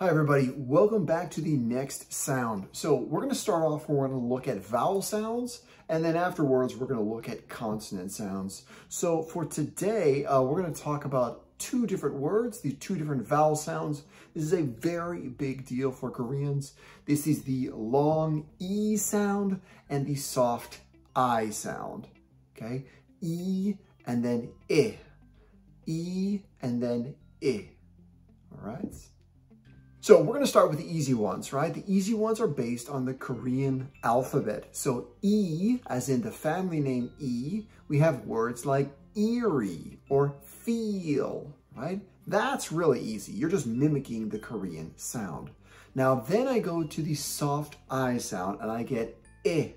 Hi everybody, welcome back to the next sound. So we're gonna start off, we're gonna look at vowel sounds, and then afterwards we're gonna look at consonant sounds. So for today, uh, we're gonna talk about two different words, these two different vowel sounds. This is a very big deal for Koreans. This is the long E sound and the soft I sound, okay? E and then I. E and then I, all right? So we're going to start with the easy ones, right? The easy ones are based on the Korean alphabet. So E, as in the family name E, we have words like eerie or feel, right? That's really easy. You're just mimicking the Korean sound. Now then I go to the soft I sound and I get E,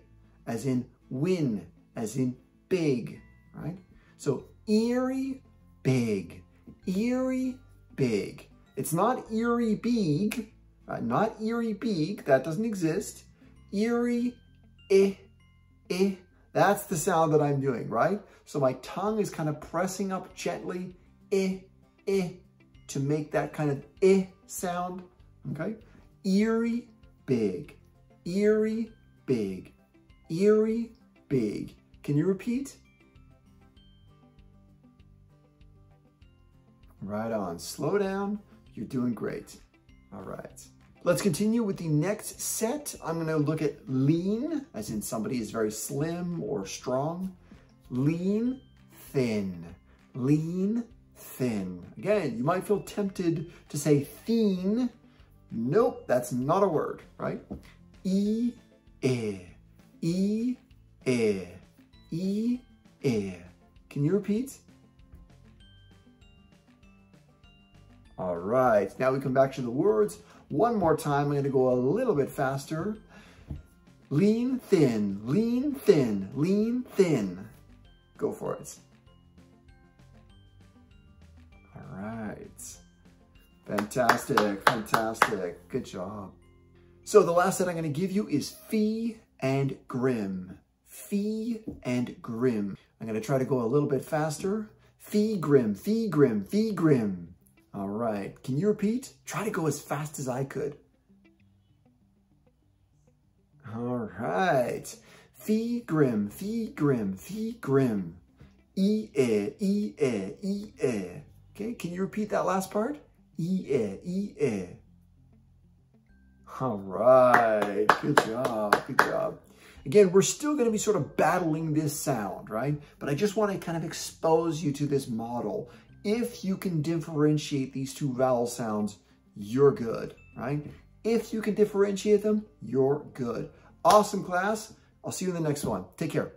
as in win, as in big, right? So eerie, big, eerie, big. It's not eerie beeg, uh, not eerie beeg, that doesn't exist. Eerie, eh, eh, that's the sound that I'm doing, right? So my tongue is kind of pressing up gently, eh, eh, to make that kind of eh sound, okay? Eerie, big, eerie, big, eerie, big. Can you repeat? Right on, slow down, you're doing great. All right. Let's continue with the next set. I'm gonna look at lean, as in somebody is very slim or strong. Lean, thin. Lean, thin. Again, you might feel tempted to say thin. Nope, that's not a word, right? E, e, e, e, e, e. Can you repeat? All right, now we come back to the words. One more time, I'm gonna go a little bit faster. Lean, thin, lean, thin, lean, thin. Go for it. All right. Fantastic, fantastic, good job. So the last set I'm gonna give you is fee and grim. Fee and grim. I'm gonna try to go a little bit faster. Fee grim, fee grim, fee grim. All right, can you repeat? Try to go as fast as I could. All right. Fee grim, fee grim, fee grim. E e e e e. Okay, can you repeat that last part? E e e e. All right, good job, good job. Again, we're still going to be sort of battling this sound, right? But I just want to kind of expose you to this model if you can differentiate these two vowel sounds, you're good, right? If you can differentiate them, you're good. Awesome class. I'll see you in the next one. Take care.